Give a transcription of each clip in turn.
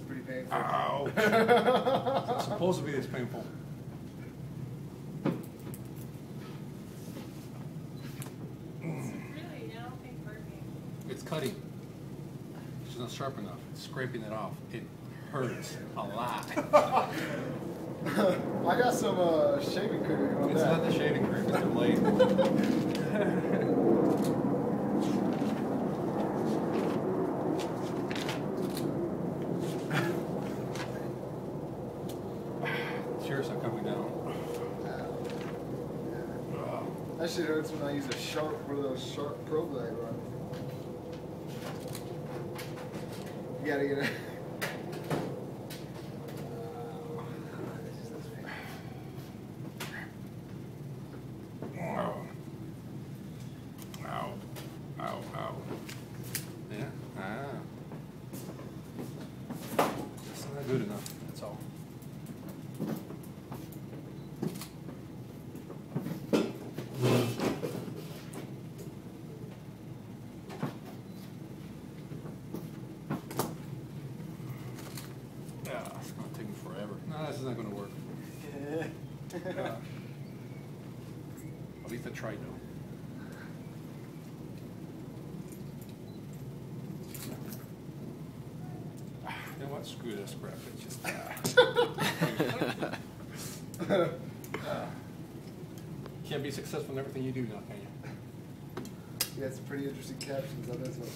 painful. Ouch. It's supposed to be this painful. Really, I don't think burping. It's cutting. It's not sharp enough. It's scraping it off. It hurts a lot. I got some uh, shaving cream. You want It's that? not the shaving cream, it's the blade. Coming. That shit hurts when I use a sharp, those sharp pro blade runs. You gotta get it. Ow. Ow. Ow, ow. Yeah, ah. That's not good enough, that's all. Yeah, it's gonna take forever. No, this is not gonna work. Gosh. At least I tried though. You know what? Screw this crap. It's just. ah. Ah. Can't be successful in everything you do now, can you? You got some pretty interesting captions on this one.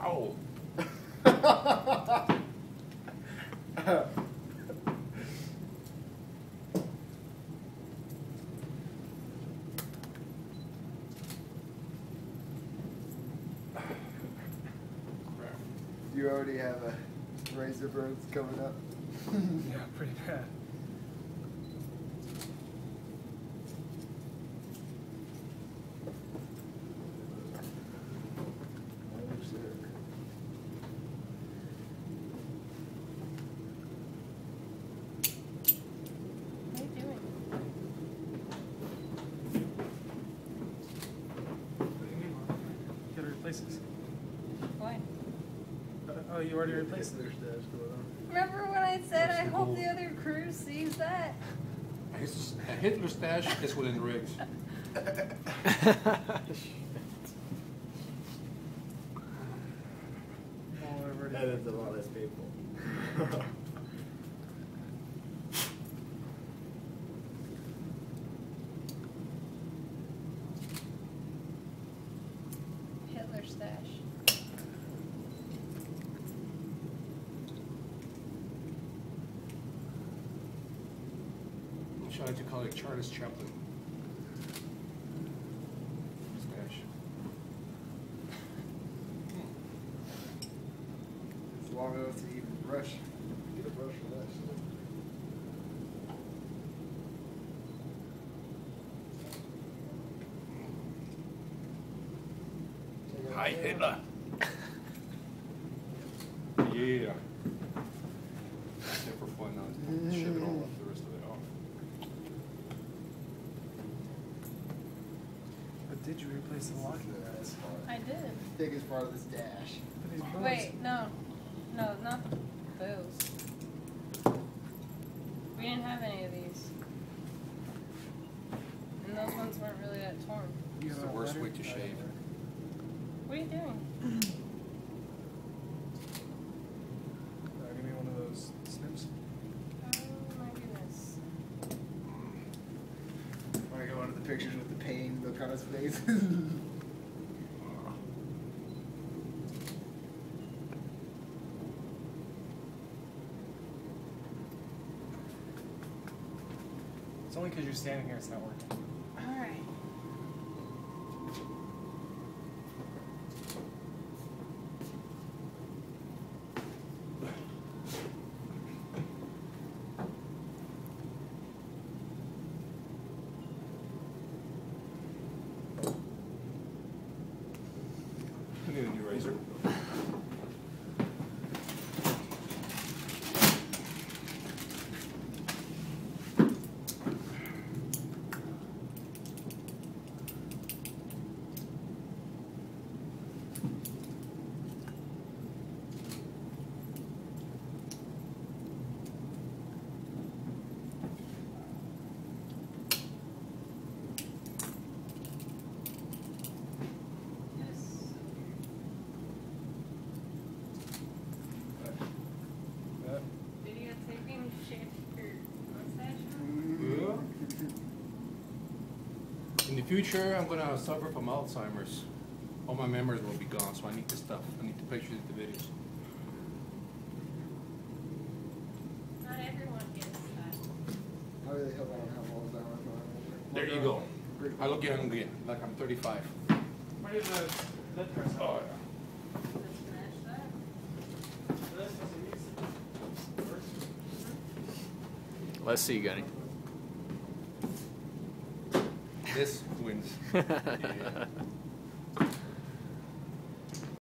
Ow. You already have a razor burns coming up. Yeah, pretty bad. Oh, shit. What are you doing? What do you mean, Mom? You gotta replace this. Why? Uh, oh, Oh, you already replaced it. Remember when I said I hope the other crew sees that? His- A Hitler stash is within rigs. Well, I've That is a lot less painful. Hitler stash. Should I like to call it Charles Chaplin? Stash. It's long enough to even brush. Get a brush for that shit. Hi, Hitler. Yeah. That's it for fun now. Ship it all up, the rest of it off. But did you replace the locking nuts? I did. Biggest part of this dash. Wait, no. No, not those. We didn't have any of these. And those ones weren't really that torn. You It's the worst letter? way to shave. What are you doing? Uh, give me one of those snips. Oh my goodness. Wanna go into the pictures with the pain It's only because you're standing here it's not working. I need a the future, I'm gonna suffer from Alzheimer's. All my memories will be gone, so I need the stuff. I need the pictures, the videos. Not everyone gets that. How do they have, I don't have all There you go. I look young again, like I'm thirty-five. Where did the lead press Oh, go? That. This was a mix. First. Let's see, Gunny. This wins. Yeah.